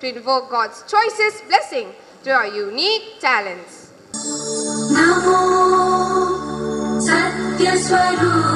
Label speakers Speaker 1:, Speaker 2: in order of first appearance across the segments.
Speaker 1: to invoke God's choicest blessing to our unique talents.
Speaker 2: Namo Satya
Speaker 1: Swarup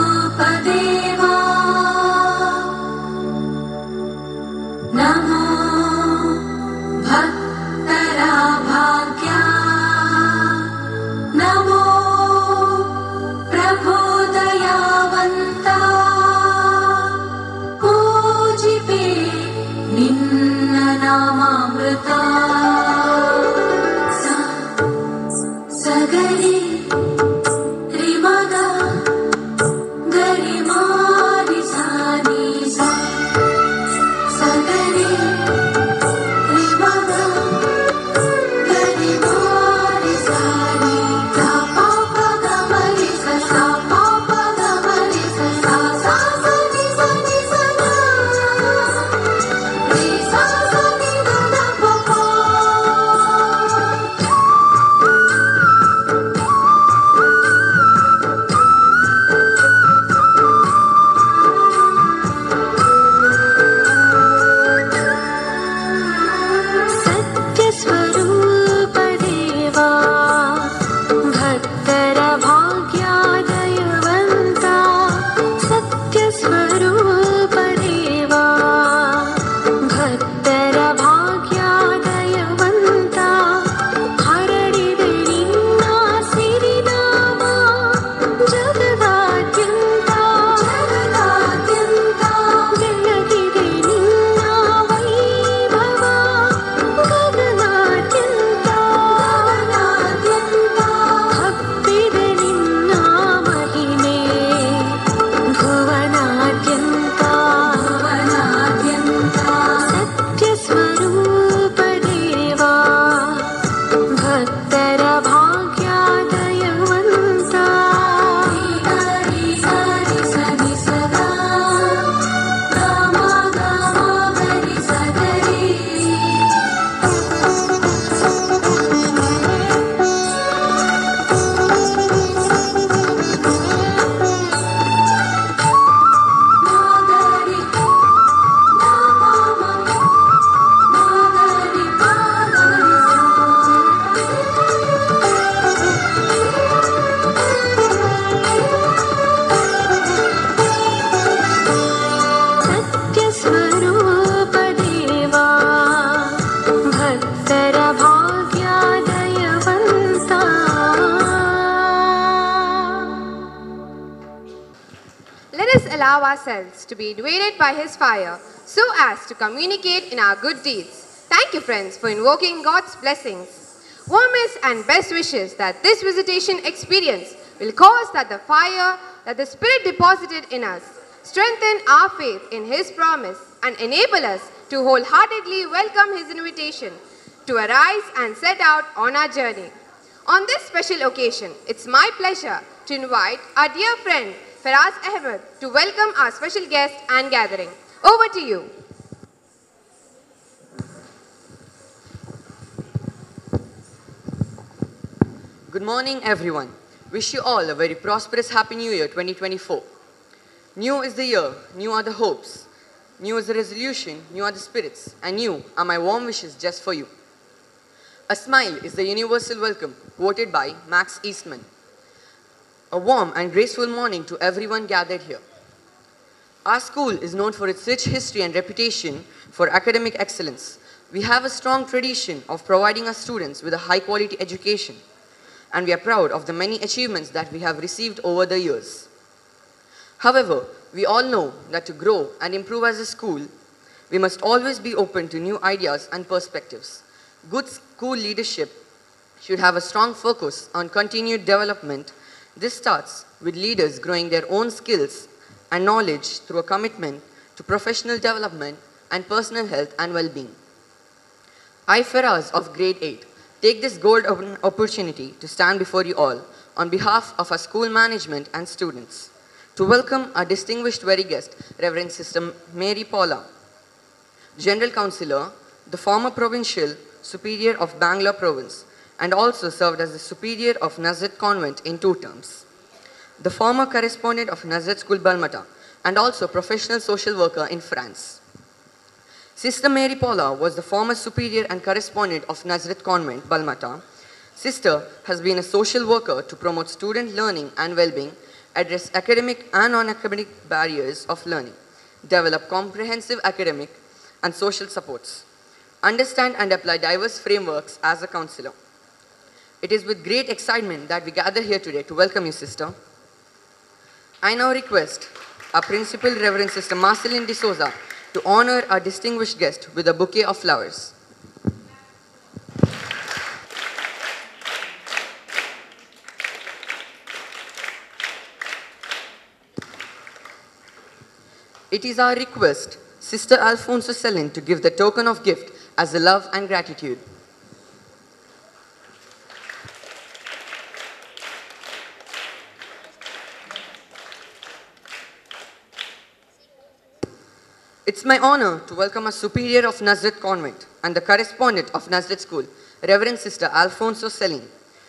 Speaker 1: ourselves to be invaded by His fire so as to communicate in our good deeds. Thank you, friends, for invoking God's blessings. Warmest and best wishes that this visitation experience will cause that the fire that the Spirit deposited in us strengthen our faith in His promise and enable us to wholeheartedly welcome His invitation to arise and set out on our journey. On this special occasion, it's my pleasure to invite our dear friend Faraz Ahmed to welcome our special guest and gathering. Over to you.
Speaker 3: Good morning, everyone. Wish you all a very prosperous Happy New Year 2024. New is the year, new are the hopes, new is the resolution, new are the spirits, and new are my warm wishes just for you. A smile is the universal welcome, quoted by Max Eastman. A warm and graceful morning to everyone gathered here. Our school is known for its rich history and reputation for academic excellence. We have a strong tradition of providing our students with a high quality education, and we are proud of the many achievements that we have received over the years. However, we all know that to grow and improve as a school, we must always be open to new ideas and perspectives. Good school leadership should have a strong focus on continued development. This starts with leaders growing their own skills and knowledge through a commitment to professional development and personal health and well-being. I, Faraz of grade 8, take this gold opportunity to stand before you all on behalf of our school management and students to welcome our distinguished very guest, Reverend Sister Mary Paula, General Councilor, the former Provincial Superior of Bangalore Province, and also served as the Superior of Nazareth Convent in two terms. The former correspondent of Nazareth School Balmata, and also professional social worker in France. Sister Mary Paula was the former superior and correspondent of Nazareth Convent, Balmata. Sister has been a social worker to promote student learning and well-being, address academic and non-academic barriers of learning, develop comprehensive academic and social supports, understand and apply diverse frameworks as a counselor. It is with great excitement that we gather here today to welcome you, sister. I now request our principal, Reverend Sister Marceline De Souza, to honor our distinguished guest with a bouquet of flowers. It is our request, Sister Alfonso Selin, to give the token of gift as a love and gratitude. It's my honor to welcome a superior of Nazareth Convent and the correspondent of Nazareth School, Reverend Sister Alfonso Selin.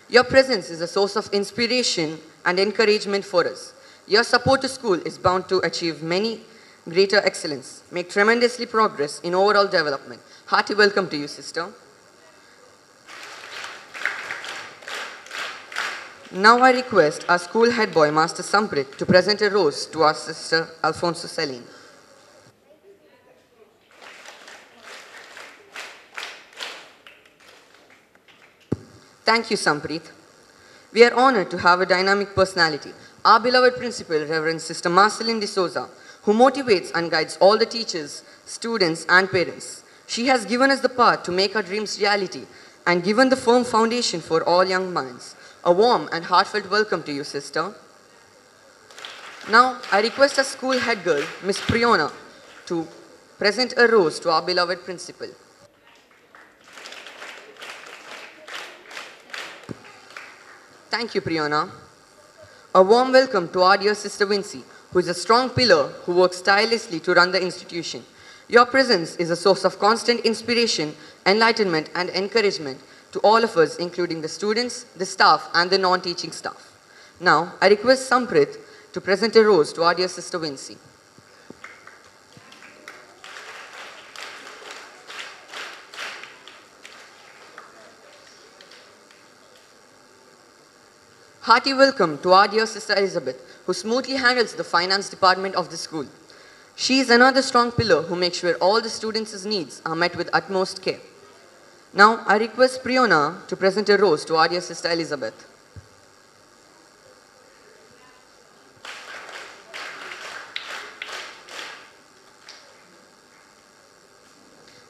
Speaker 3: Your presence is a source of inspiration and encouragement for us. Your support to school is bound to achieve many greater excellence, make tremendously progress in overall development. Hearty welcome to you, sister. Now I request our school head boy, Master Samprit, to present a rose to our sister Alfonso Selin. Thank you, Samprit. We are honored to have a dynamic personality, our beloved principal, Reverend Sister Marceline de Souza, who motivates and guides all the teachers, students, and parents. She has given us the path to make our dreams reality and given the firm foundation for all young minds. A warm and heartfelt welcome to you, sister. Now, I request our school head girl, Miss Priona, to present a rose to our beloved principal. Thank you, Priyana. A warm welcome to our dear sister Vincy, who is a strong pillar who works tirelessly to run the institution. Your presence is a source of constant inspiration, enlightenment, and encouragement to all of us, including the students, the staff, and the non-teaching staff. Now, I request Samprit to present a rose to our dear sister Vincy. Hearty welcome to our dear sister Elizabeth, who smoothly handles the finance department of the school. She is another strong pillar who makes sure all the students' needs are met with utmost care. Now, I request Priyona to present a rose to our dear sister Elizabeth.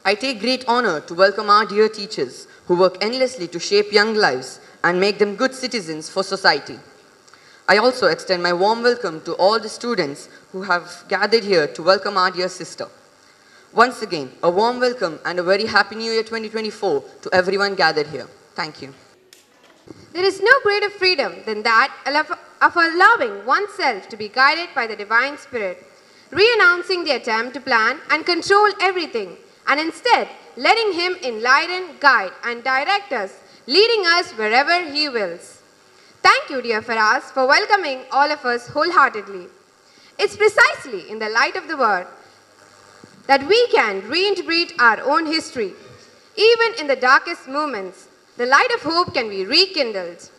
Speaker 3: I take great honor to welcome our dear teachers who work endlessly to shape young lives and make them good citizens for society. I also extend my warm welcome to all the students who have gathered here to welcome our dear sister. Once again, a warm welcome and a very happy New Year 2024 to everyone gathered here. Thank you.
Speaker 4: There is no greater freedom than that of allowing oneself to be guided by the Divine Spirit, renouncing the attempt to plan and control everything, and instead letting Him enlighten, guide, and direct us, leading us wherever He wills. Thank you, dear Faraz, for welcoming all of us wholeheartedly. It's precisely in the light of the Word that we can reinterpret our own history. Even in the darkest moments, the light of hope can be rekindled.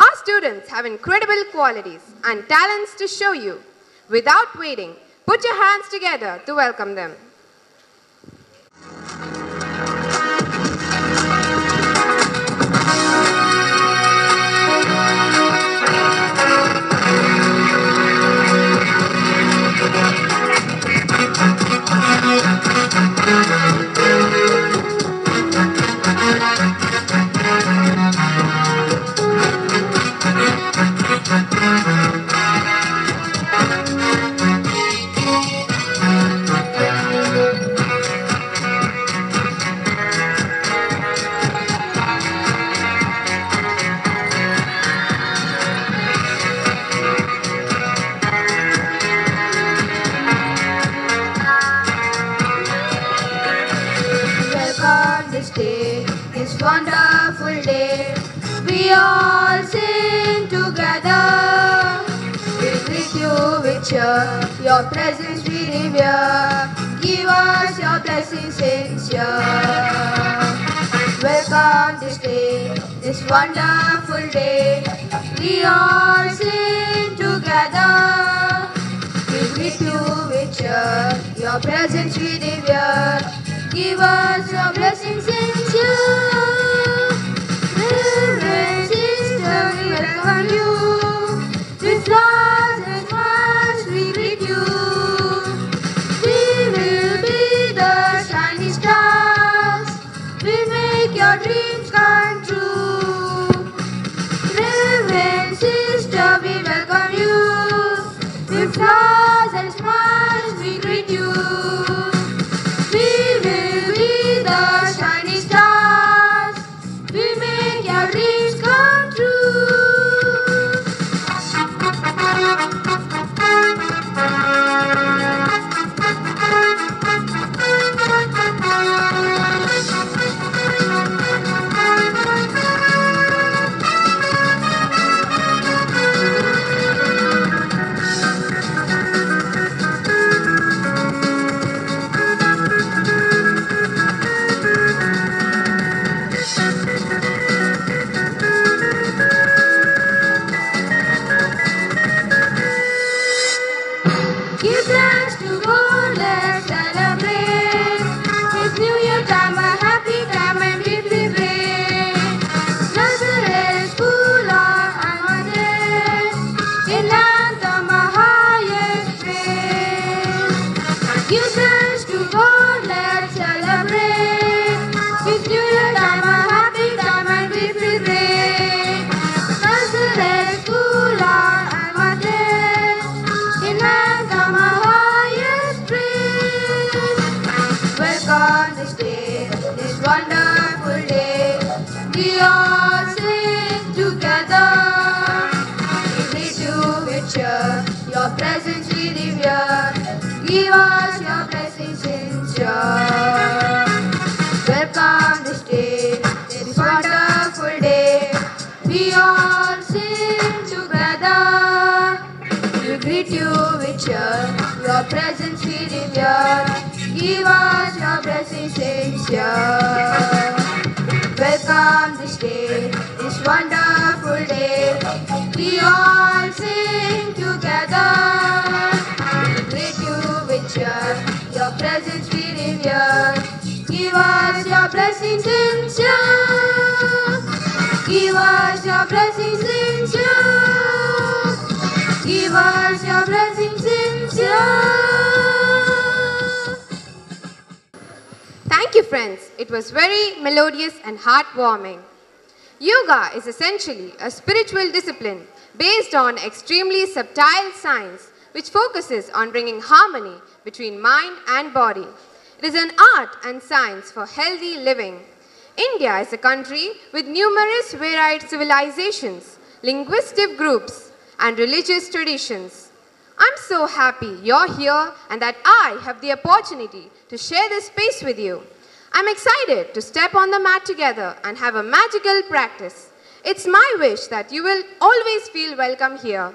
Speaker 4: Our students have incredible qualities and talents to show you. Without waiting, put your hands together to welcome them. Thank you,
Speaker 1: friends, it was very melodious and heartwarming. Yoga is essentially a spiritual discipline based on extremely subtle science which focuses on bringing harmony between mind and body. It is an art and science for healthy living. India is a country with numerous varied civilizations, linguistic groups, and religious traditions. I'm so happy you're here and that I have the opportunity to share this space with you. I'm excited to step on the mat together and have a magical practice. It's my wish that you will always feel welcome here.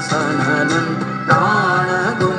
Speaker 5: सननन प्राण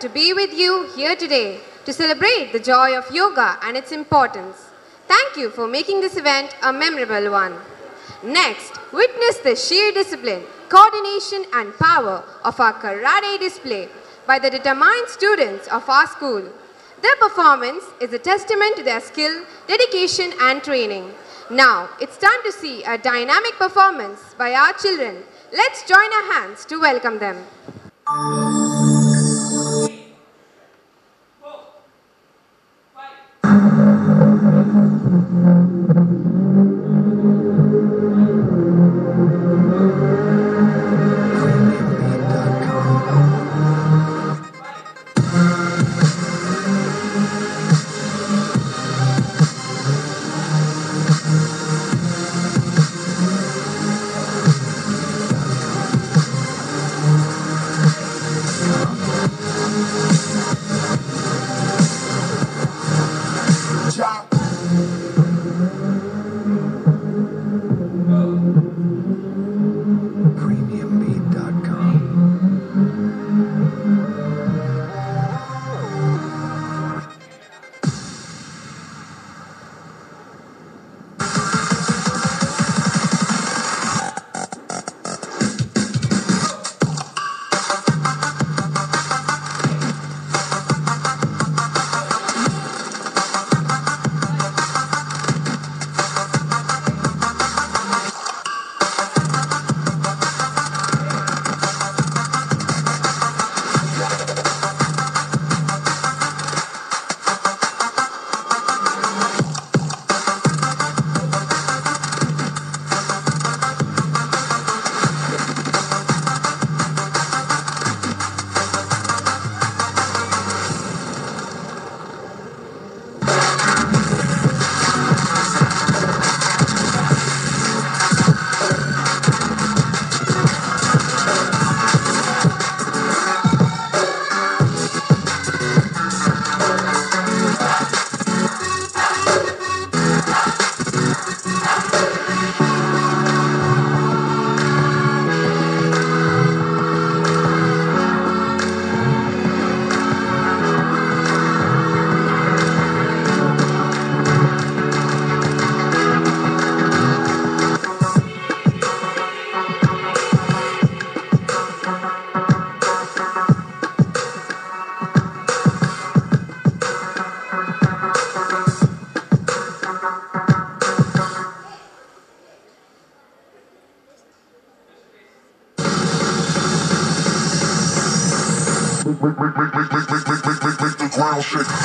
Speaker 1: to be with you here today to celebrate the joy of yoga and its importance. Thank you for making this event a memorable one. Next, witness the sheer discipline, coordination, and power of our karate display by the determined students of our school. Their performance is a testament to their skill, dedication, and training. Now, it's time to see a dynamic performance by our children. Let's join our hands to welcome them. I'll.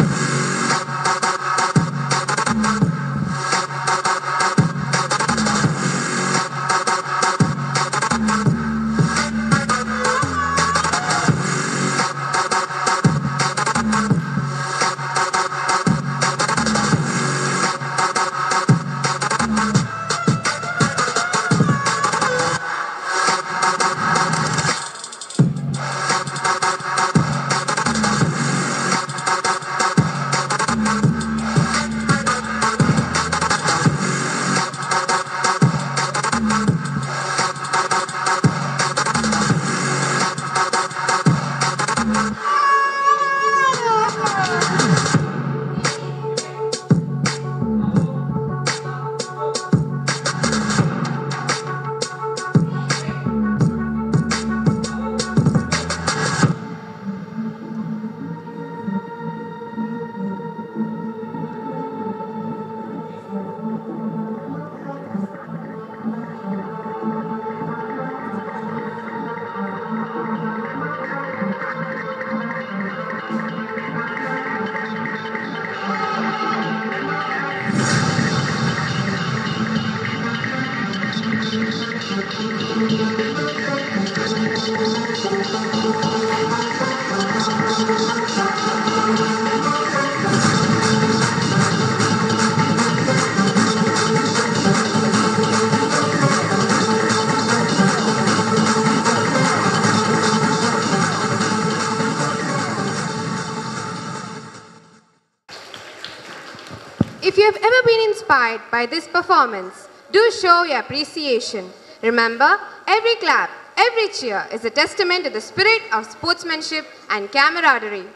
Speaker 1: By this performance, do show your appreciation. Remember, every clap, every cheer is a testament to the spirit of sportsmanship and camaraderie.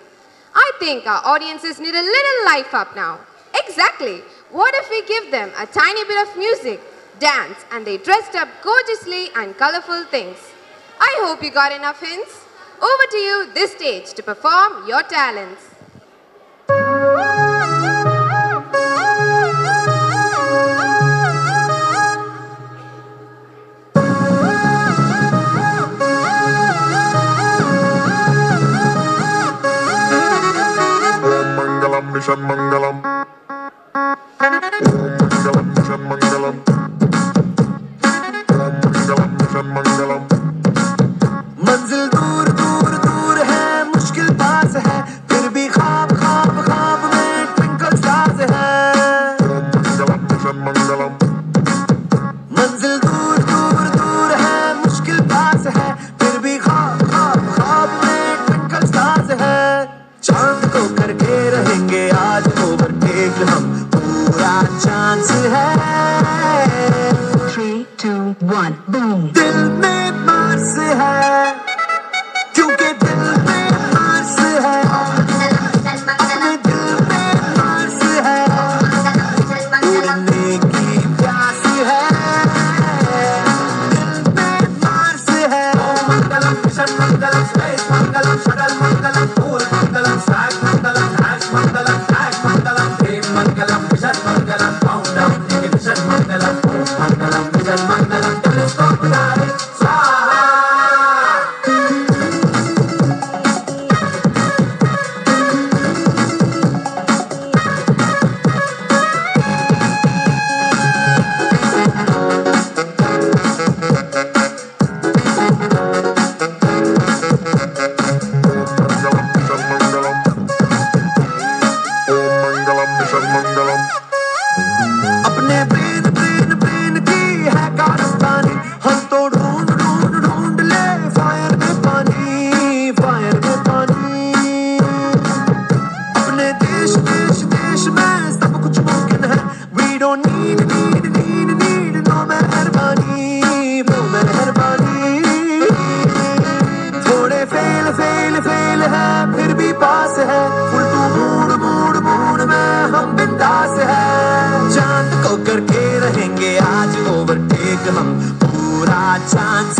Speaker 1: I think our audiences need a little life up now. Exactly. What if we give them a tiny bit of music, dance, and they dressed up gorgeously and colorful things? I hope you got enough hints. Over to you, this stage, to perform your talents.
Speaker 6: Mangalam.
Speaker 1: Oh. Pura times.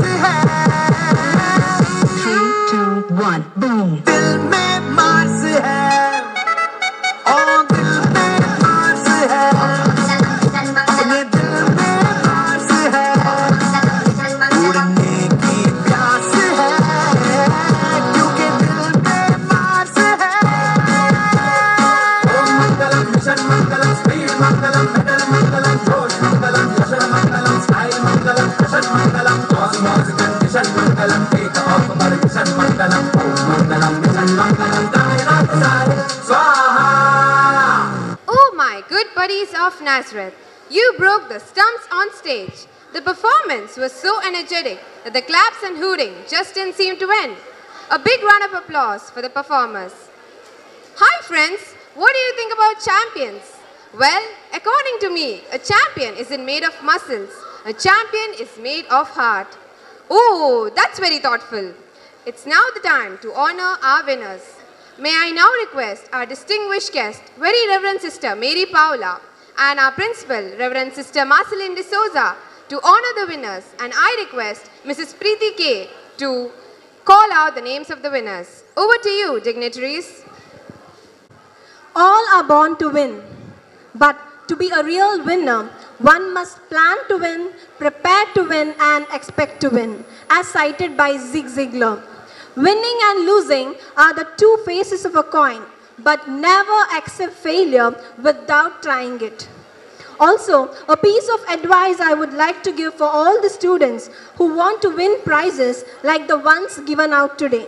Speaker 1: The claps and hooting just didn't seem to end. A big round of applause for the performers. Hi friends, what do you think about champions? Well, according to me, a champion isn't made of muscles. A champion is made of heart. Oh, that's very thoughtful. It's now the time to honor our winners. May I now request our distinguished guest, Very Reverend Sister Mary Paula, and our principal, Reverend Sister Marceline de Souza, to honor the winners. And I request Mrs. Preeti K to call out the names of the winners. Over to you, dignitaries.
Speaker 7: All are born to win. But to be a real winner, one must plan to win, prepare to win, and expect to win, as cited by Zig Ziglar. Winning and losing are the two faces of a coin, but never accept failure without trying it. Also, a piece of advice I would like to give for all the students who want to win prizes like the ones given out today.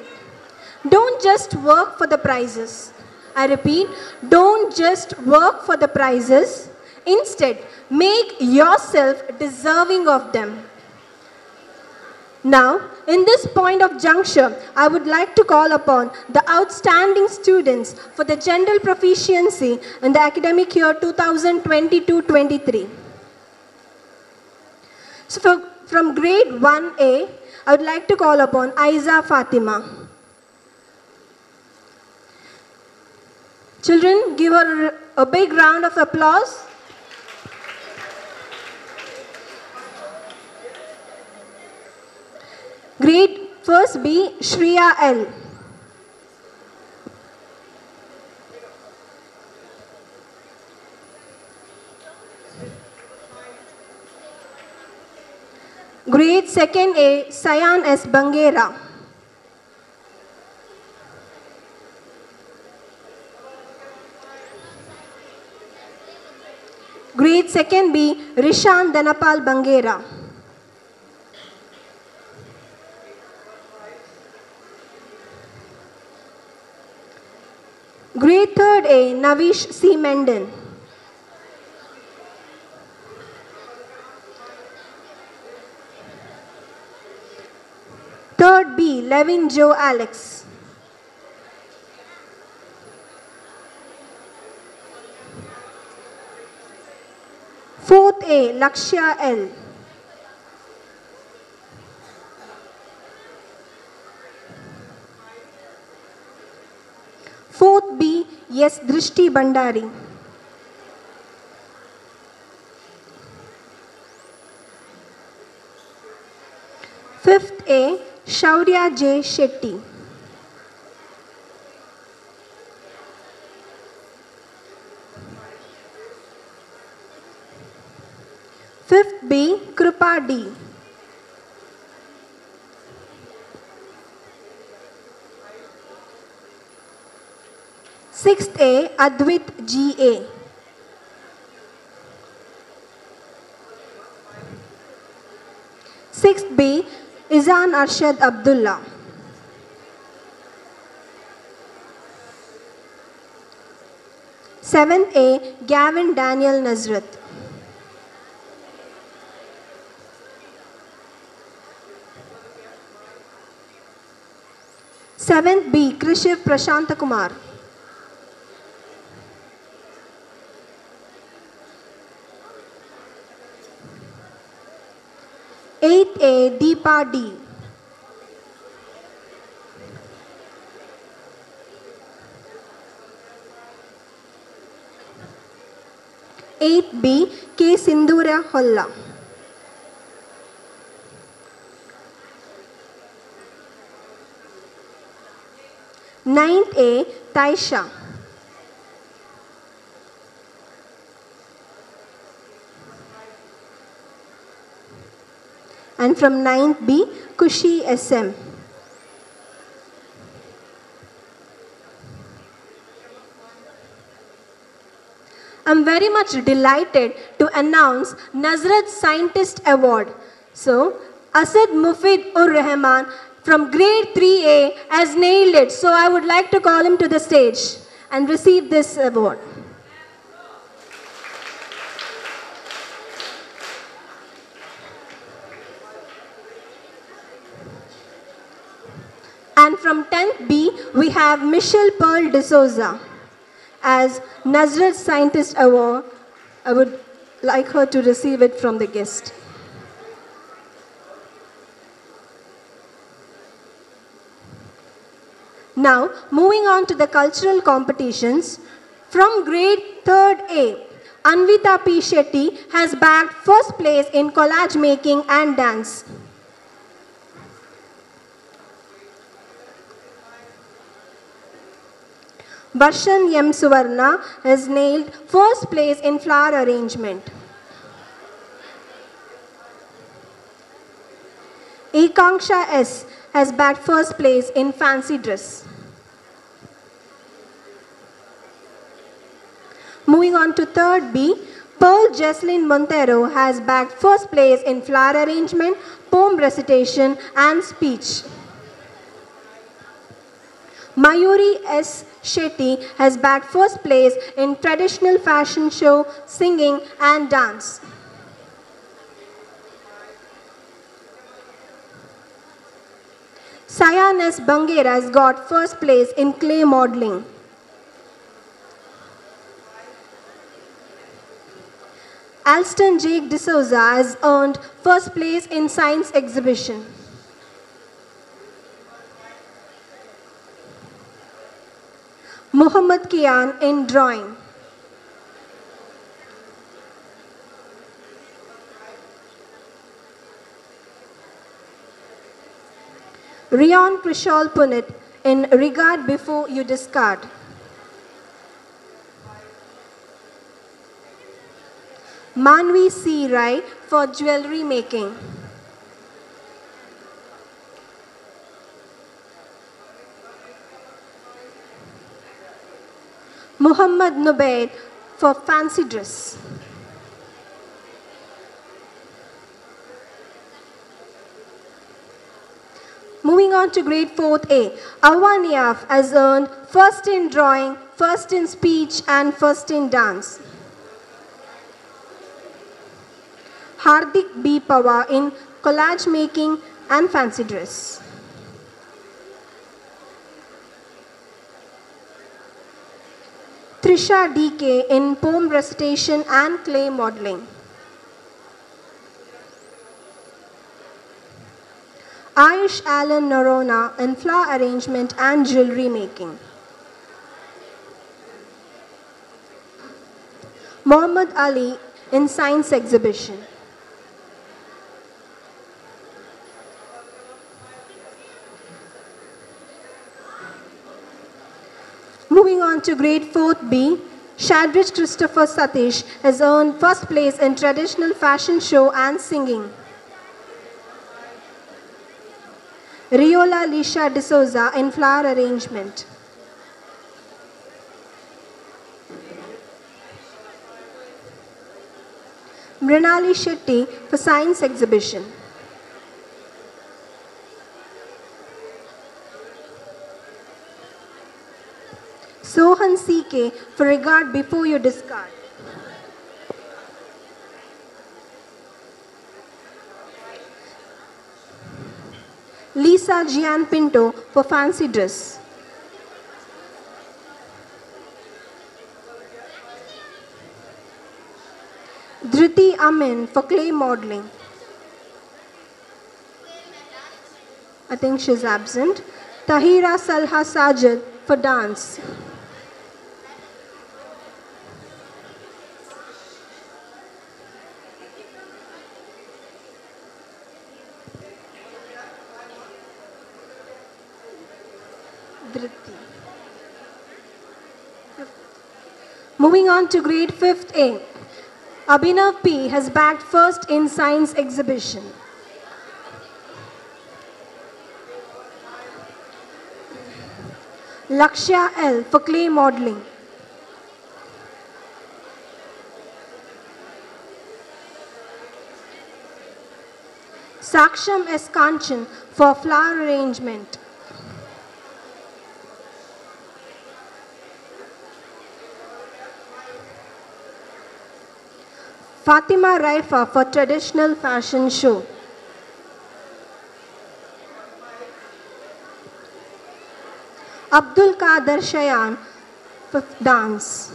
Speaker 7: Don't just work for the prizes. I repeat, don't just work for the prizes. Instead, make yourself deserving of them. Now, in this point of juncture, I would like to call upon the outstanding students for the general proficiency in the academic year 2022-23. So for, from grade 1A, I would like to call upon Aiza Fatima. Children, give her a big round of applause. Grade first B, Shriya L. Grade second A, Sayan S. Bangera. Grade second B, Rishan Danapal Bangera. Grade third A, Navish C. Menden. Third B, Levin Joe Alex. Fourth A, Lakshya L. Fourth B yes Drishti Bhandari. Fifth A Shaurya J Shetty. Fifth B Kripa D. Sixth A, Advit G. A. Sixth B, Izan Arshad Abdullah. Seventh A, Gavin Daniel Nazrat. Seventh B, Krishiv Prashanta Kumar. Eighth A, Deepa D. Eighth B, K. Sindhura Holla. Ninth A, And from ninth B, Kushi SM. I'm very much delighted to announce Nazareth Scientist Award. So, Asad Mufid ur Rahman from grade 3A has nailed it. So, I would like to call him to the stage and receive this award. And from 10th B, we have Michelle Pearl D'Souza as Nazareth Scientist Award. I would like her to receive it from the guest. Now, moving on to the cultural competitions. From grade 3rd A, Anvita P. Shetty has bagged first place in collage making and dance. Varshan M. Suvarna has nailed first place in flower arrangement. Ekanksha S. has bagged first place in fancy dress. Moving on to third B, Pearl Jesselyn Montero has bagged first place in flower arrangement, poem recitation and speech. Mayuri S. Shetty has bagged first place in traditional fashion show, singing and dance. Sayan S. Bangera has got first place in clay modeling. Alston Jake D'Souza has earned first place in science exhibition. Muhammad Kian in drawing. Rion Krishal Punit in regard before you discard. Manvi C. Rai for jewelry making. Muhammad Nubaid for fancy dress. Moving on to grade 4th A, Awaniaf has earned first in drawing, first in speech and first in dance. Hardik B. Pawa in collage making and fancy dress. Trisha DK in poem recitation and clay modeling. Ayush Allen Noronha in flower arrangement and jewelry making. Muhammad Ali in science exhibition. Moving to grade 4th B, Shadrich Christopher Satish has earned first place in traditional fashion show and singing. Riola Lisha D'Souza in flower arrangement. Mrinali Shetty for science exhibition. Sohan CK for regard before you discard. Lisa Gian Pinto for fancy dress. Dhriti Amin for clay modeling. I think she's absent. Tahira Salha Sajid for dance. Moving on to grade 5th A. Abhinav P has bagged first in science exhibition. Lakshya L for clay modeling. Saksham S. Kanchan for flower arrangement. Fatima Raifa for traditional fashion show. Abdul Kader Shayan for dance.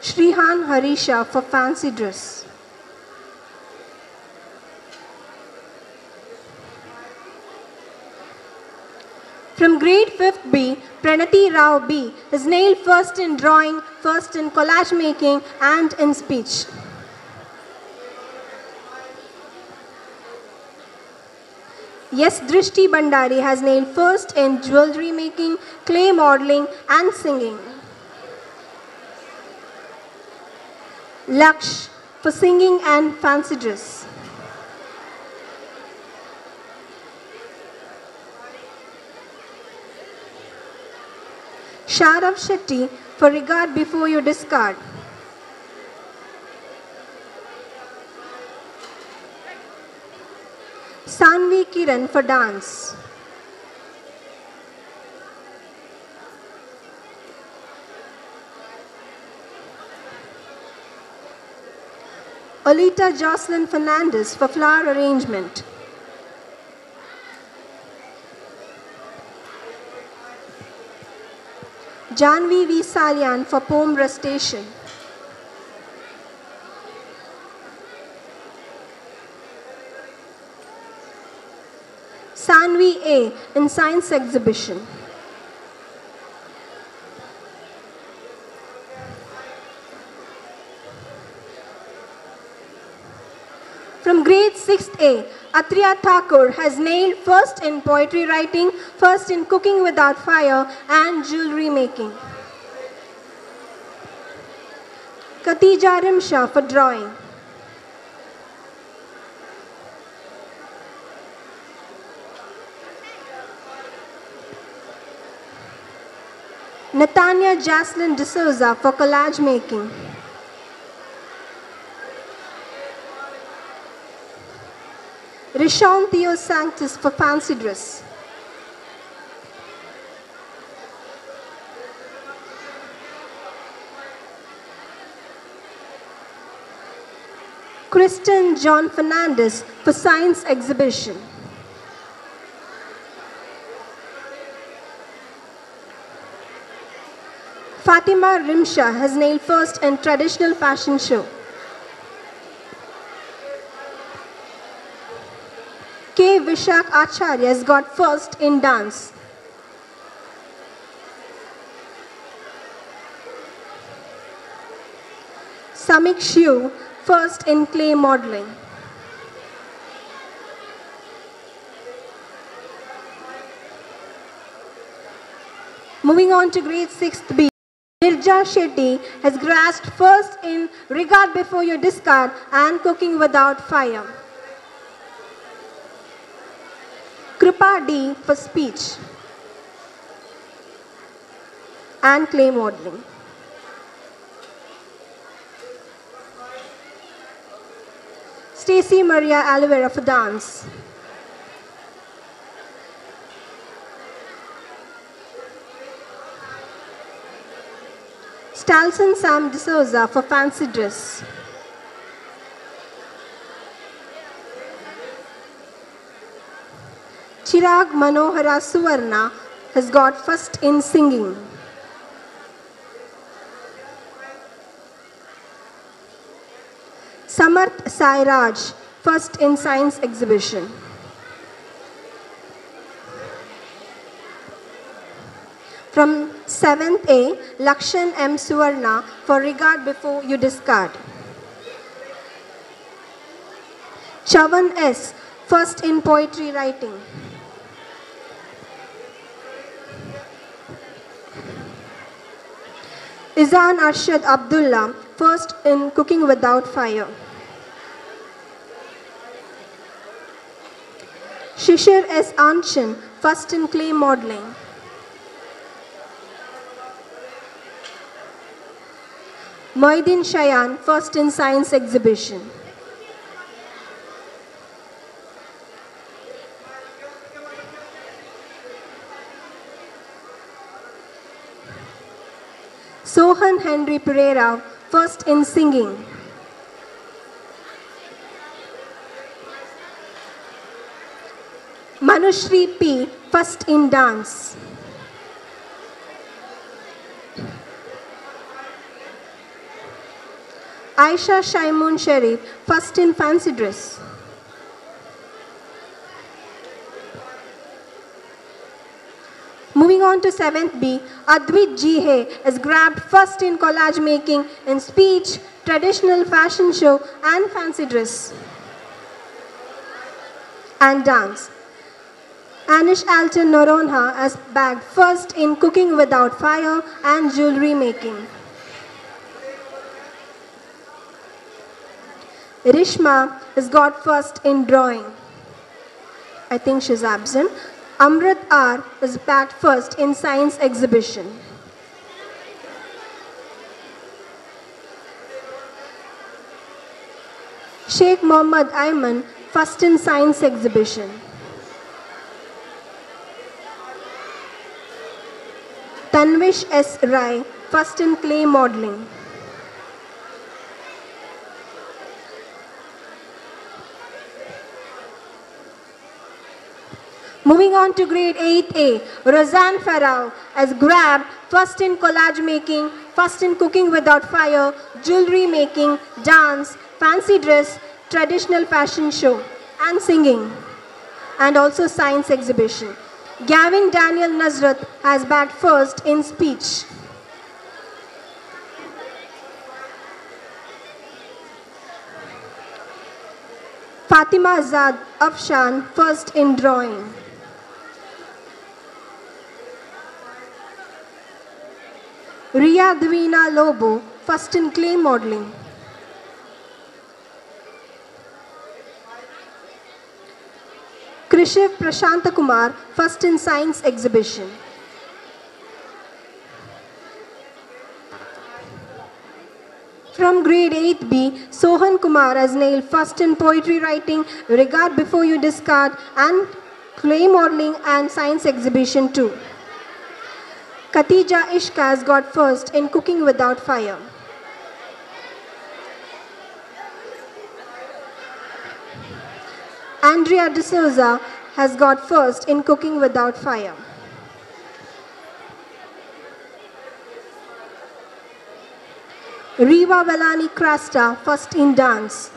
Speaker 7: Shrihan Harisha for fancy dress. Grade 5th B, Pranati Rao B is nailed first in drawing, first in collage making, and in speech. Yes, Drishti Bhandari has nailed first in jewelry making, clay modeling, and singing. Laksh for singing and fancy dress. Sharav Shetty for regard before you discard. Sanvi Kiran for dance. Olita Jocelyn Fernandez for flower arrangement. Janvi V. Salyan for poem recitation. Sanvi A. in science exhibition. Grade 6A, Atriya Thakur has nailed first in poetry writing, first in cooking without fire, and jewelry making. Katija Rimsha for drawing. Natanya Jaslyn D'Souza for collage making. Rishon Theo Sanctus for fancy dress. Kristen John Fernandez for science exhibition. Fatima Rimsha has nailed first in traditional fashion show. K. Vishak Acharya has got first in dance. Samik Shiu first in clay modeling. Moving on to grade 6th B. Nirja Shetty has grasped first in regard before you discard and cooking without fire. Kripa D for speech and clay modeling. Stacy Maria Alivera for dance. Stalson Sam D'Souza for fancy dress. Chirag Manohara Suvarna has got first in singing. Samarth Sairaj, first in science exhibition. From 7th A, Lakshan M. Suvarna for regard before you discard. Chavan S, first in poetry writing. Izan Arshad Abdullah, first in cooking without fire. Shishir S. Anshan, first in clay modeling. Moidin Shayan, first in science exhibition. Henry Pereira, first in singing. Manushri P, first in dance. Aisha Shaimun Sharif, first in fancy dress. Moving on to 7th B, Advit. Hay is grabbed first in collage making, in speech, traditional fashion show, and fancy dress. And dance. Anish Alton Noronha has bagged first in cooking without fire and jewelry making. Rishma is got first in drawing. I think she's absent. Amrit R is bagged first in science exhibition. Sheikh Mohammad Ayman first in science exhibition. Tanvish S. Rai first in clay modeling. Moving on to grade 8A, Roseanne Farrow as grabbed first in collage making, first in cooking without fire, jewelry making, dance, fancy dress, traditional fashion show, and singing, and also science exhibition. Gavin Daniel Nazrat has bagged first in speech. Fatima Azad Afshan first in drawing. Ria Dvina Lobo, first in clay modeling. Krishiv Prashanta Kumar, first in science exhibition. From grade 8B, Sohan Kumar has nailed first in poetry writing, regard before you discard, and clay modeling and science exhibition too. Katija Ishka has got first in cooking without fire. Andrea D'Souza has got first in cooking without fire. Riva Velani Crasta first in dance.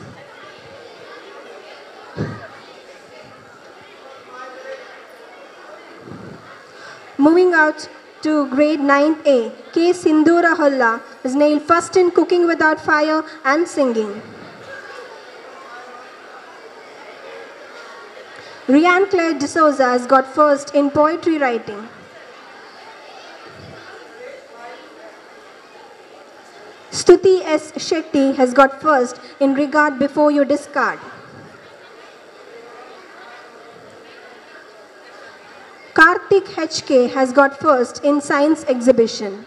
Speaker 7: Moving out to grade 9A, K. Sindhura Holla is nailed first in cooking without fire and singing. Rianne Claire D'Souza has got first in poetry writing. Stuti S. Shetty has got first in regard before you discard. Karthik HK has got first in science exhibition.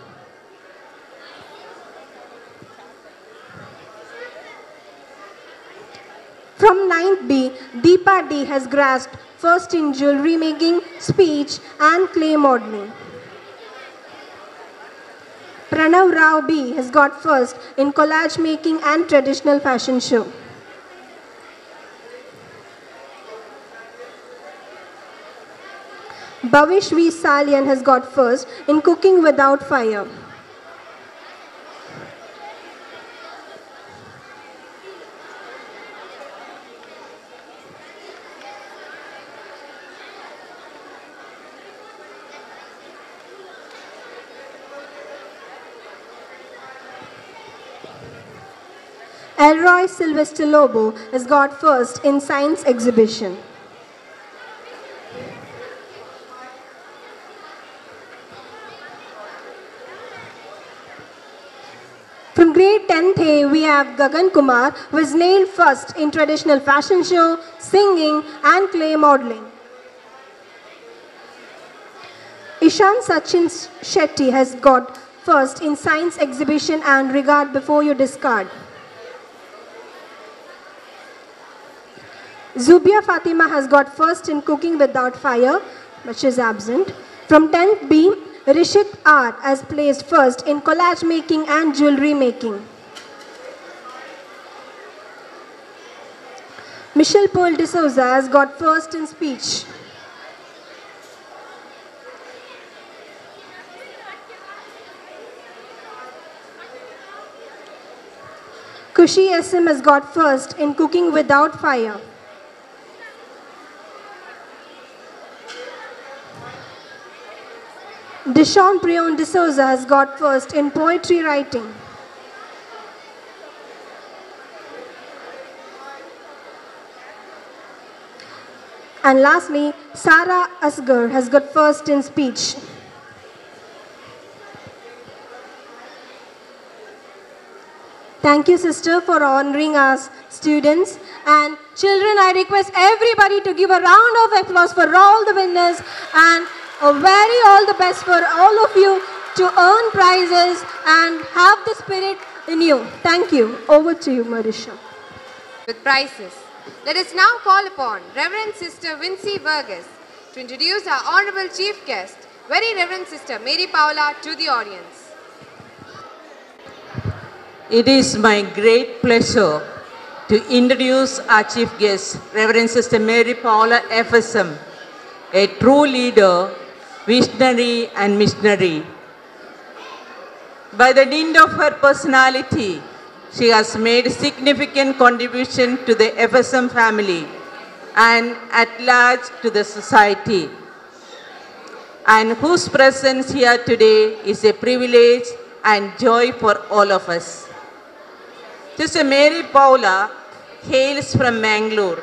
Speaker 7: From 9th B, Deepa D has grasped first in jewelry making, speech and clay modeling. Pranav Rao B has got first in collage making and traditional fashion show. Bhavish V. Salian has got first in cooking without fire. Elroy Sylvester Lobo has got first in science exhibition. From grade 10th A, we have Gagan Kumar, who is nailed first in traditional fashion show, singing, and clay modeling. Ishan Sachin Shetty has got first in science exhibition and regard before you discard. Zubia Fatima has got first in cooking without fire, but she is absent. From 10th B, Rishit R has placed first in collage making and jewelry making. Michelle Pearl D'Souza has got first in speech. Kushi SM has got first in cooking without fire. Deshaun Prion D'Souza has got first in poetry writing. And lastly, Sara Asgar has got first in speech. Thank you, sister, for honoring us students. And children, I request everybody to give a round of applause for all the winners and a very all the best for all of you to earn prizes and have the spirit in you. Thank you. Over to you, Marisha.
Speaker 1: with prizes. Let us now call upon Reverend Sister Vincy Burgess to introduce our Honorable Chief Guest, Very Reverend Sister Mary Paula, to the audience.
Speaker 8: It is my great pleasure to introduce our chief guest, Reverend Sister Mary Paula FSM, a true leader, visionary and missionary. By the dint of her personality, she has made significant contribution to the FSM family and at large to the society and whose presence here today is a privilege and joy for all of us. Sister Mary Paula hails from Mangalore.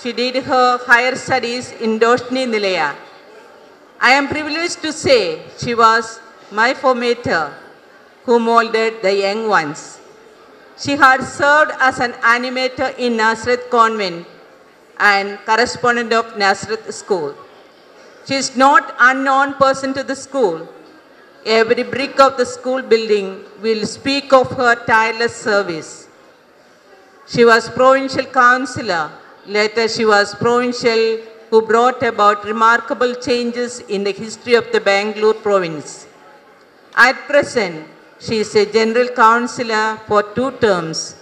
Speaker 8: She did her higher studies in Roshni Nilaya. I am privileged to say she was my formator who molded the young ones. She had served as an animator in Nazareth Convent and correspondent of Nazareth School. She is not unknown person to the school. Every brick of the school building will speak of her tireless service. She was provincial councillor. Later she was provincial who brought about remarkable changes in the history of the Bangalore province. At present, she is a general councillor for two terms,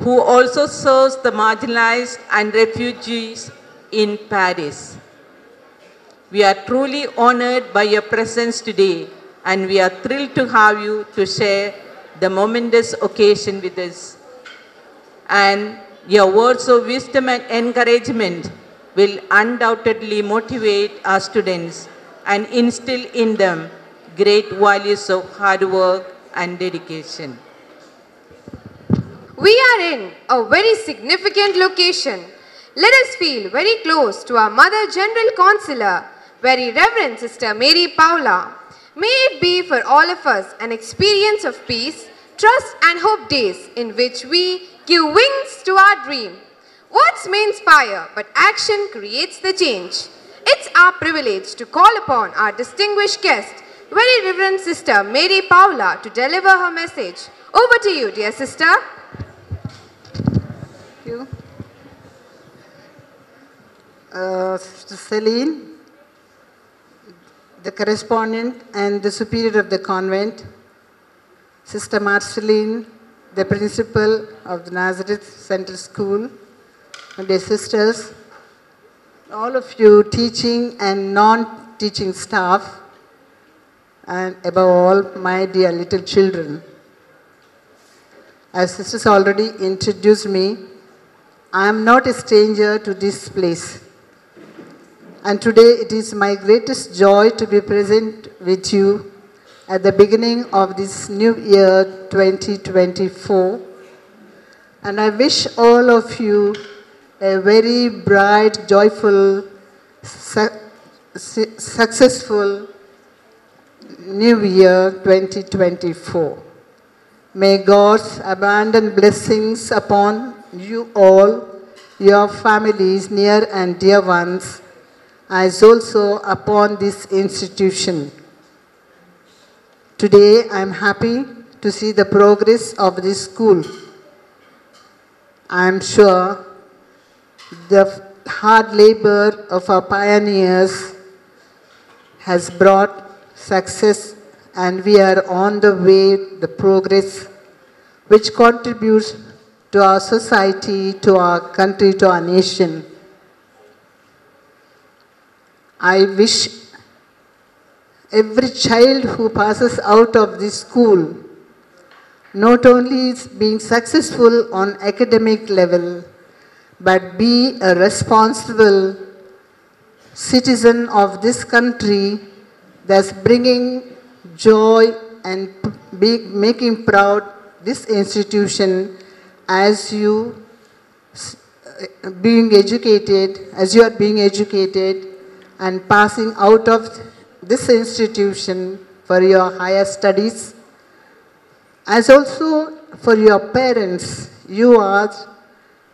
Speaker 8: who also serves the marginalized and refugees in Paris. We are truly honored by your presence today and we are thrilled to have you to share the momentous occasion with us. And your words of wisdom and encouragement will undoubtedly motivate our students and instill in them great values of hard work and dedication.
Speaker 1: We are in a very significant location. Let us feel very close to our Mother General Councilor, Very Reverend Sister Mary Paula. May it be for all of us an experience of peace, trust and hope days in which we give wings to our dream. Words may inspire, but action creates the change. It's our privilege to call upon our distinguished guest, Very Reverend Sister Mary Paula, to deliver her message. Over to you, dear sister.
Speaker 9: Thank you. Uh, Sister Celine, the correspondent and the superior of the convent, Sister Marceline, the principal of the Nazareth Central School, and their sisters, all of you teaching and non-teaching staff, and above all, my dear little children. As sisters already introduced me, I am not a stranger to this place. And today it is my greatest joy to be present with you at the beginning of this new year 2024. And I wish all of you a very bright, joyful, su- su- successful new year 2024. May God's abundant blessings upon you all, your families, near and dear ones, as also upon this institution. Today, I am happy to see the progress of this school. I am sure the hard labor of our pioneers has brought success and we are on the way, the progress which contributes to our society, to our country, to our nation. I wish every child who passes out of this school not only is being successful on academic level, but be a responsible citizen of this country that's bringing joy and making proud this institution as you uh, being educated, as you are being educated and passing out of this institution for your higher studies. As also for your parents, you are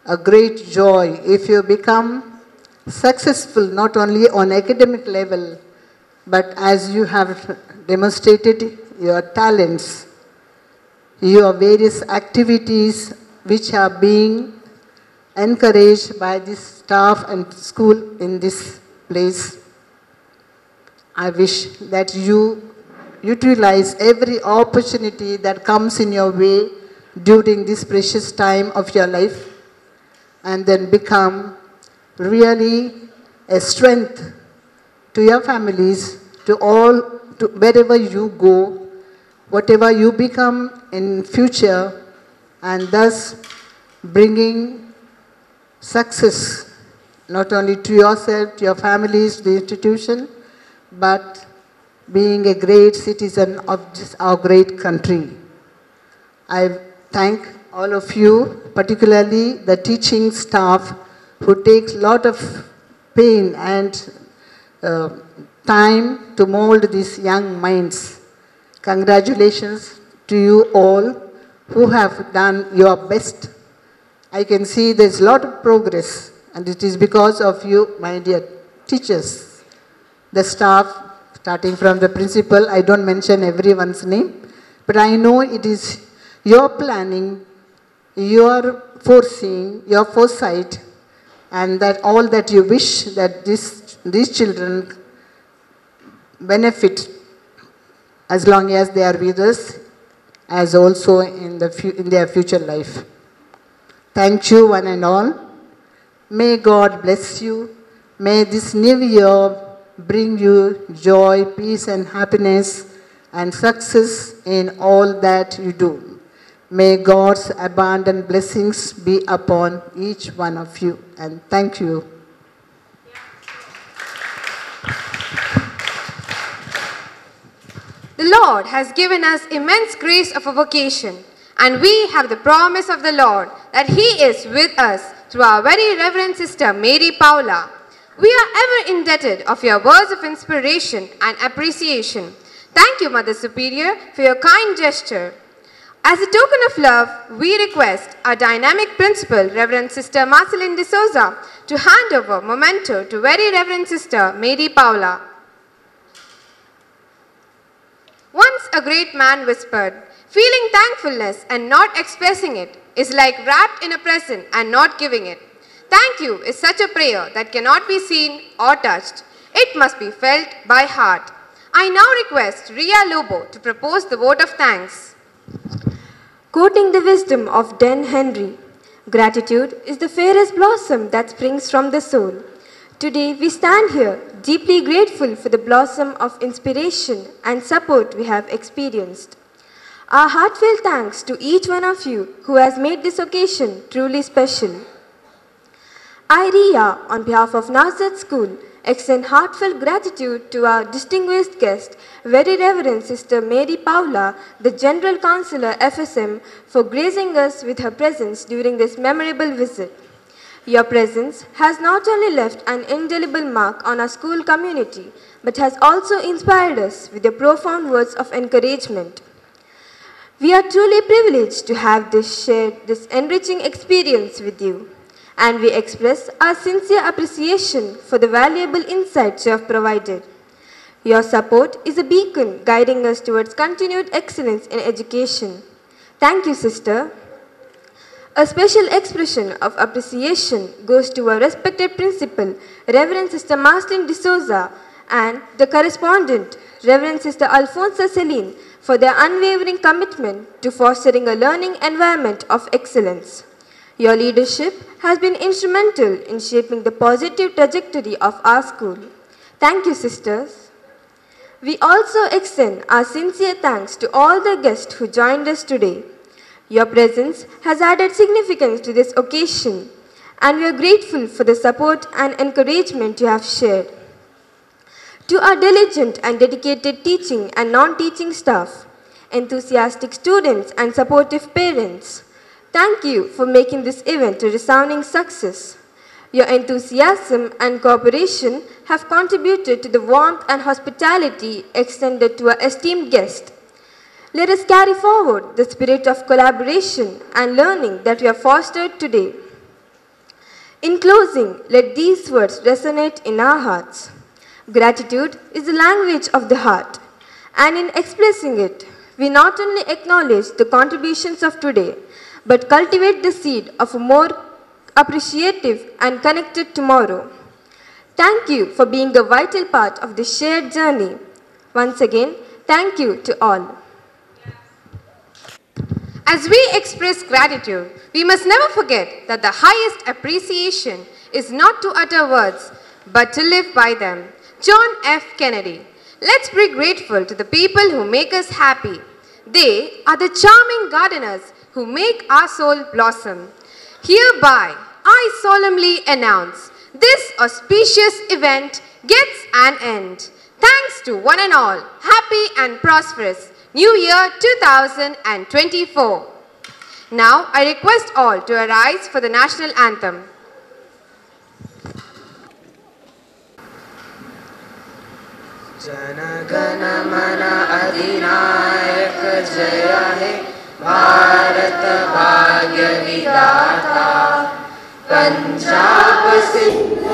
Speaker 9: a great joy if you become successful not only on academic level, but as you have demonstrated your talents, your various activities which are being encouraged by the staff and school in this place. I wish that you utilize every opportunity that comes in your way during this precious time of your life and then become really a strength to your families, to all, to wherever you go, whatever you become in future, and thus bringing success not only to yourself, to your families, to the institution, but being a great citizen of our great country. I thank all of you, particularly the teaching staff who takes lot of pain and uh, time to mold these young minds. Congratulations to you all who have done your best. I can see there's a lot of progress and it is because of you, my dear teachers, the staff, starting from the principal, I don't mention everyone's name, but I know it is your planning, your foreseeing, your foresight, and that all that you wish that this, these children benefit as long as they are with us, as also in, the in their future life. Thank you, one and all. May God bless you. May this new year bring you joy, peace, and happiness and success in all that you do. May God's abundant blessings be upon each one of you. And thank you.
Speaker 1: The Lord has given us immense grace of a vocation, and we have the promise of the Lord that He is with us through our very Reverend Sister Mary Paula. We are ever indebted of your words of inspiration and appreciation. Thank you, Mother Superior, for your kind gesture. As a token of love, we request our dynamic principal, Reverend Sister Marceline de Souza, to hand over memento to Very Reverend Sister Mary Paula. Once a great man whispered, Feeling thankfulness and not expressing it is like wrapped in a present and not giving it. Thank you is such a prayer that cannot be seen or touched. It must be felt by heart. I now request Ria Lobo to propose the vote of thanks.
Speaker 10: Quoting the wisdom of Den Henry, gratitude is the fairest blossom that springs from the soul. Today we stand here deeply grateful for the blossom of inspiration and support we have experienced. Our heartfelt thanks to each one of you who has made this occasion truly special. I, Ria, on behalf of Nazareth School, extend heartfelt gratitude to our distinguished guest, Very Reverend Sister Mary Paula, the General Councilor FSM, for gracing us with her presence during this memorable visit. Your presence has not only left an indelible mark on our school community, but has also inspired us with your profound words of encouragement. We are truly privileged to have this shared this enriching experience with you, and we express our sincere appreciation for the valuable insights you have provided. Your support is a beacon guiding us towards continued excellence in education. Thank you, sister. A special expression of appreciation goes to our respected principal, Reverend Sister Marceline D'Souza, and the correspondent, Reverend Sister Alfonso Celine, for their unwavering commitment to fostering a learning environment of excellence. Your leadership has been instrumental in shaping the positive trajectory of our school. Thank you, sisters. We also extend our sincere thanks to all the guests who joined us today. Your presence has added significance to this occasion, and we are grateful for the support and encouragement you have shared. To our diligent and dedicated teaching and non-teaching staff, enthusiastic students and supportive parents, thank you for making this event a resounding success. Your enthusiasm and cooperation have contributed to the warmth and hospitality extended to our esteemed guest. Let us carry forward the spirit of collaboration and learning that we have fostered today. In closing, let these words resonate in our hearts. Gratitude is the language of the heart, and in expressing it, we not only acknowledge the contributions of today, but cultivate the seed of a more appreciative and connected tomorrow. Thank you for being a vital part of this shared journey. Once again, thank you to all.
Speaker 1: As we express gratitude, we must never forget that the highest appreciation is not to utter words, but to live by them. John F. Kennedy. Let's be grateful to the people who make us happy. They are the charming gardeners who make our soul blossom. Hereby, I solemnly announce this auspicious event gets an end. Thanks to one and all, happy and prosperous New Year 2024. Now, I request all to arise for the national anthem.
Speaker 11: जनगण मन अधिनायक जय हे भारत भाग्य विधाता पंजाब सिंध